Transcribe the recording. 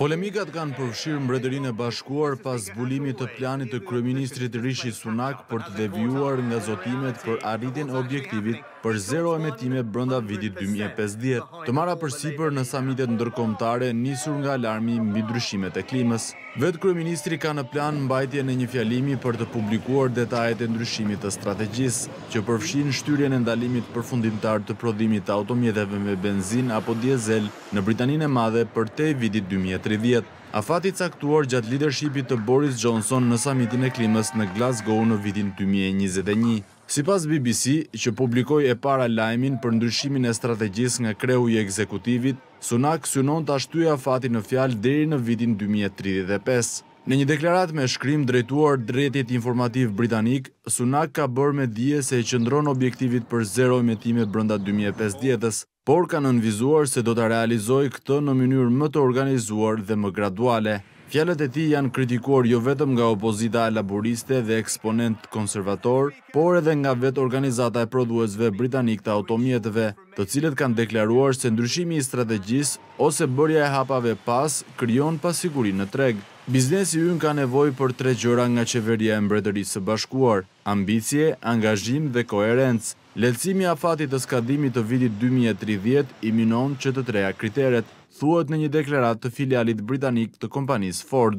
Polemikat kanë përfshirë Mbretërinë e Bashkuar pas zbulimit të planit të kryeministrit Rishi Sunak për të devijuar nga zotimet për arritjen e objektivit për zero emetime brenda vitit dy mijë e pesëdhjetë, të marra përsipër në samitet ndërkombëtare nisur nga alarmi mbi ndryshimet e klimës. Vetë kryeministri ka në plan mbajtjen e një fjalimi për të publikuar detajet e ndryshimit të strategjisë, që përfshin shtyrjen e ndalimit përfundimtar të prodhimit të automjeteve me benzinë apo diesel në Britaninë e Madhe përtej vitit dy mijë e tridhjetë, afat i caktuar gjatë lidershipit të Boris Johnson në Samitin e Klimës në Glasgow në vitin dy mijë e njëzet e një. Sipas BBC, që publikoi e para lajmin për ndryshimin e strategjisë nga kreu i ekzekutivit, Sunak synon ta shtyjë afatin në fjalë deri në vitin dy mijë e tridhjetë e pesë. Në një deklaratë me shkrim drejtuar rrjetit informativ britanik, Sunak ka bërë me dije se i qëndron objektivit për zero emetime brenda dy mijë e pesëdhjetës. por ka nënvizuar se do ta realizojë këtë në mënyrë më të organizuar dhe më graduale. Fjalët e tij janë kritikuar jo vetëm nga opozita laburiste dhe eksponentë konservatorë, por edhe nga vetë organizata e prodhuesve britanikë të automjeteve, të cilët kanë deklaruar se ndryshimi i strategjisë ose bërja e hapave pas krijon pasiguri në treg. Biznesi ynë ka nevojë për tre gjëra nga qeveria e Mbretërisë së Bashkuar, ambicie, angazhim dhe koherencë. Lehtësimi i afatit të skadimit të vitit dy mijë e tridhjetë i minon që të treja kriteret, thuhet në një deklaratë të filialit britanik të kompanisë Ford.